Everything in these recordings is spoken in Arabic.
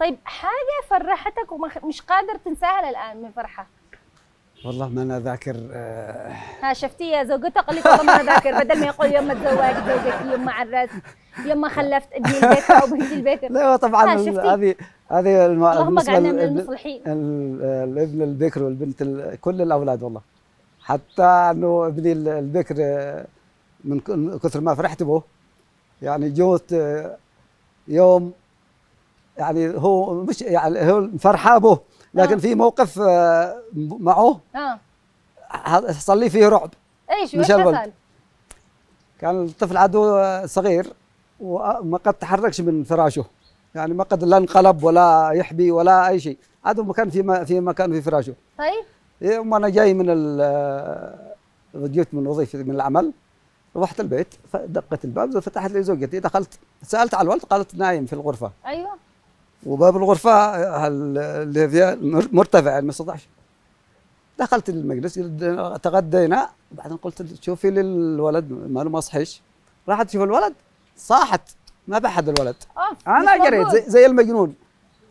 طيب حاجة فرحتك ومش قادر تنساها للآن من فرحة. والله ما أنا ذاكر آه. ها شفتي يا زوجته قال لك والله ما أنا ذاكر بدل ما يقول يوم ما تزوجت زوجتي يوم ما عرست يوم ما خلفت ابني البكر أو بنتي البكر لا طبعا؟ هذه هذه الم- اللهم اجعلنا من المصلحين. ال- الابن البكر والبنت ال- كل الأولاد والله. حتى أنه ابني ال- البكر آه، من كثر ما فرحت به يعني جوت آه، يوم يعني هو مش يعني هو فرحان به لكن آه. في موقف آه، معه. آه. حصل لي فيه رعب. إيش؟ مش. حصل؟ كان الطفل عدو صغير وما قد تحركش من فراشه. يعني ما قد لا انقلب ولا يحبي ولا أي شيء. عدو مكان في في مكان في فراشه. طيب. يوم أنا جاي من ال- جيت من وظيفتي من العمل رحت البيت دقت الباب فتحت لي زوجتي دخلت سألت على الولد قالت نايم في الغرفة. أيوه. وباب اللي فيها مرتفع ما استطاعش دخلت المجلس تغدينا. بعدين قلت شوفي لي الولد ما صحيش. راحت تشوف الولد صاحت. ما بحد الولد. أنا جريت. زي, زي المجنون.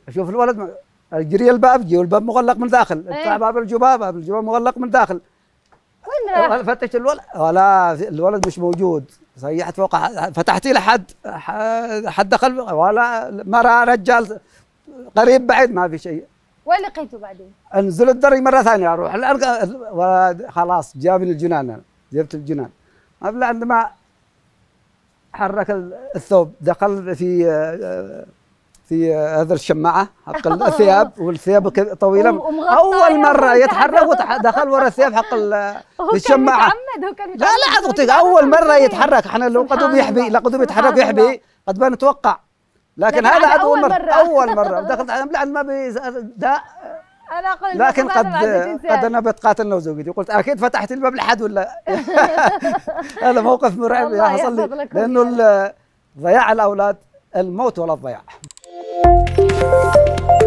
أشوف الولد اجري الباب جي والباب مغلق من داخل. افتح باب الجباب باب الجباب مغلق من داخل. راح؟ فتشت الولد ولا الولد مش موجود صيحت فوق فتحتي لحد ح- حد دخل ولا مرة رجال قريب بعيد ما في شيء وين لقيته بعدين؟ انزل الدرج مرة ثانية أروح الان خلاص جابني الجنان أنا جبت الجنان قبل عندما حرك ال- الثوب دخل في في هذا الشماعة حق الثياب والثياب طويلة. أول مرة. يتحرك وتح- دخل ورا الثياب حق الشماعة. هو كان لا لا كذا. أول مرة يتحرك. إحنا لو قدوم يحبي الله. لا قدوم يتحرك سبحان الله. يحبي قد ما نتوقع. لكن هذا أول أول مرة مرة. أول مرة. دخلت لعن ما بي ده أنا أقول لكن قد. قد أنا بتقاتل وزوجتي. قلت أكيد فتحت الباب لحد ولا؟ هذا موقف مرعب حصل لي لأنه ضياع الأولاد الموت ولا الضياع. Música